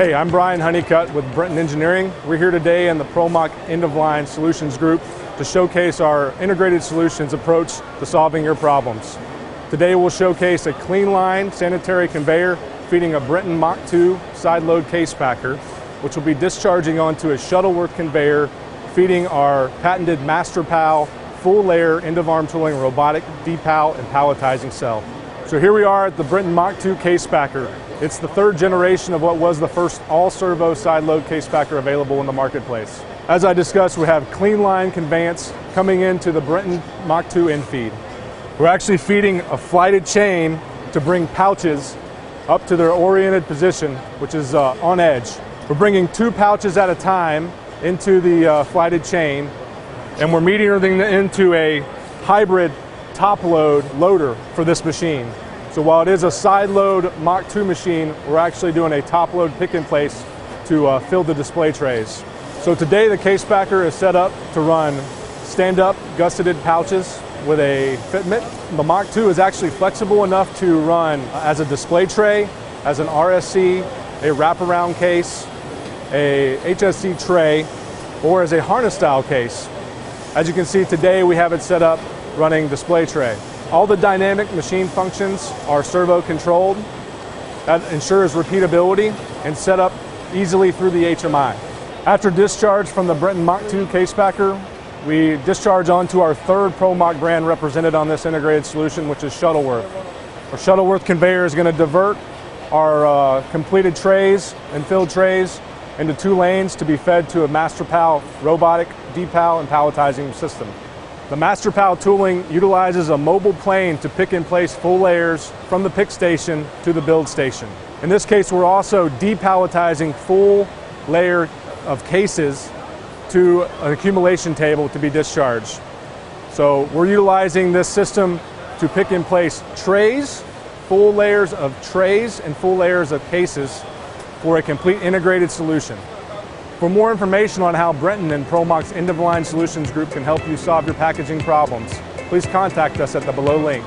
Hey, I'm Brian Honeycutt with Brenton Engineering. We're here today in the ProMach End of Line Solutions Group to showcase our integrated solutions approach to solving your problems. Today we'll showcase a clean line sanitary conveyor feeding a Brenton Mach 2 side load case packer, which will be discharging onto a Shuttleworth conveyor feeding our patented MasterPal full layer end of arm tooling robotic depal and palletizing cell. So here we are at the Brenton Mach 2 case packer. It's the third generation of what was the first all-servo side load case packer available in the marketplace. As I discussed, we have clean line conveyance coming into the Brenton Mach 2 infeed. We're actually feeding a flighted chain to bring pouches up to their oriented position, which is uh, on edge. We're bringing two pouches at a time into the uh, flighted chain, and we're metering them into a hybrid top load loader for this machine. So while it is a side load Mach 2 machine, we're actually doing a top load pick in place to uh, fill the display trays. So today the case packer is set up to run stand up gusseted pouches with a fitment. The Mach 2 is actually flexible enough to run as a display tray, as an RSC, a wraparound case, a HSC tray, or as a harness style case. As you can see today we have it set up running display tray. All the dynamic machine functions are servo controlled. That ensures repeatability and setup easily through the HMI. After discharge from the Brenton Mach 2 case packer, we discharge onto our third ProMach brand represented on this integrated solution, which is Shuttleworth. Our Shuttleworth conveyor is going to divert our uh, completed trays and filled trays into two lanes to be fed to a MasterPal robotic depal and palletizing system. The MasterPal tooling utilizes a mobile plane to pick and place full layers from the pick station to the build station. In this case, we're also depalletizing full layer of cases to an accumulation table to be discharged. So we're utilizing this system to pick and place trays, full layers of trays and full layers of cases for a complete integrated solution. For more information on how Brenton and ProMach's End of Line Solutions Group can help you solve your packaging problems, please contact us at the below link.